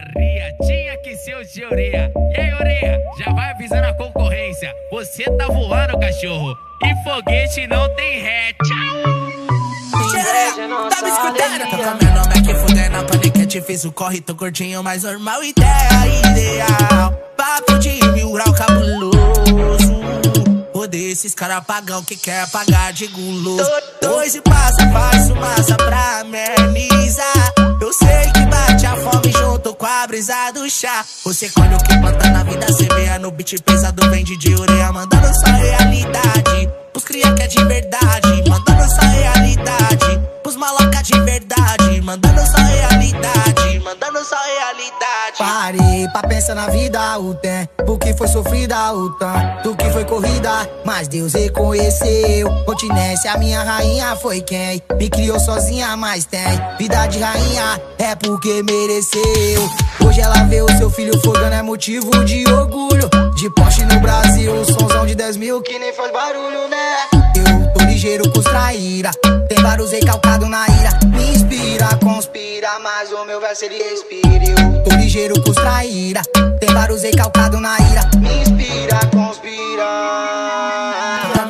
putaria, tinha que ser o tio Ureia. E aí, Ureia, já vai avisando a concorrência. Você tá voando, cachorro. E foguete não tem ré. Tchau! Tá me escutando? Tô com meu nome aqui fudendo a paniquete Fiz o corre, tô gordinho, mais normal Ideia ideal Papo de mil grau cabuloso Odeio esses cara pagão que quer pagar de guloso Dois e passa, faço massa do chá Você colhe o que planta na vida, vê no beat pesado Vende de ureia, mandando só realidade. Os cria que é de verdade, mandando só realidade realidade Parei pra pensar na vida, o tempo que foi sofrida, o tanto que foi corrida, mas Deus reconheceu. Continência, a minha rainha foi quem me criou sozinha, mas tem vida de rainha, é porque mereceu. Hoje ela vê o seu filho fogando, é motivo de orgulho. De Porsche no Brasil, somzão de 10 mil que nem faz barulho, né? Eu tô ligeiro com os traíra, tem vários recalcado na ira. Me inspira, conspira, mas o meu verso ele respira. Eu ligeiro com traíra, tem vários recalcado na ira. Me inspira, conspira.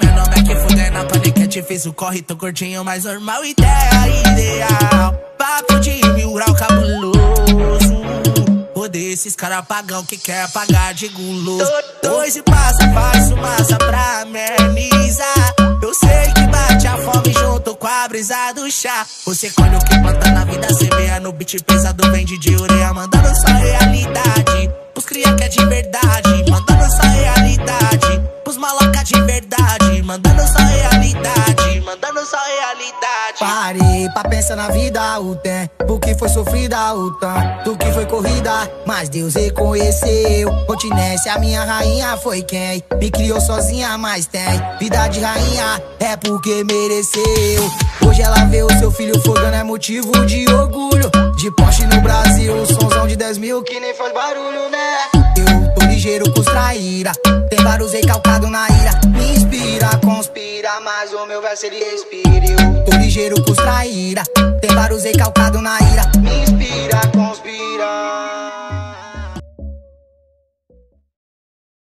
Meu nome aqui fudendo a paniquete Fiz o corre, tô gordinho, mais normal Ideia ideal. Papo de mil grau cabuloso. Odeio esses cara pagão que quer pagar de guloso. Dois e passa, faço brisa do chá. Você colhe o que planta na vida, vê no beat pesado Vende de ureia, mandando só realidade. Os cria que é de verdade, realidade Parei pra pensar na vida, o tempo que foi sofrida, o tanto que foi corrida, mas Deus reconheceu. Continência, minha rainha foi quem me criou sozinha, mas tem vida de rainha, é porque mereceu. Hoje ela vê o seu filho fogando, é motivo de orgulho. De Porsche no Brasil, somzão de 10 mil que nem faz barulho, né? Ligeiro com os traíra, tem vários recalcado na ira. Me inspira, conspira, mas o meu verso ele respira. Tô ligeiro com os traíra, tem vários recalcado na ira. Me inspira, conspira.